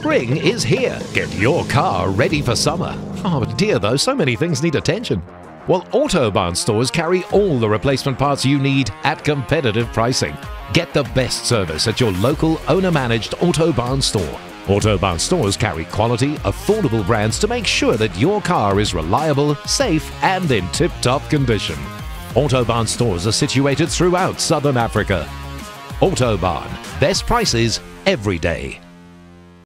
Spring is here. Get your car ready for summer. Oh dear though, so many things need attention. Well, Autobarn stores carry all the replacement parts you need at competitive pricing. Get the best service at your local owner-managed Autobarn store. Autobarn stores carry quality, affordable brands to make sure that your car is reliable, safe and in tip-top condition. Autobarn stores are situated throughout southern Africa. Autobarn, best prices every day.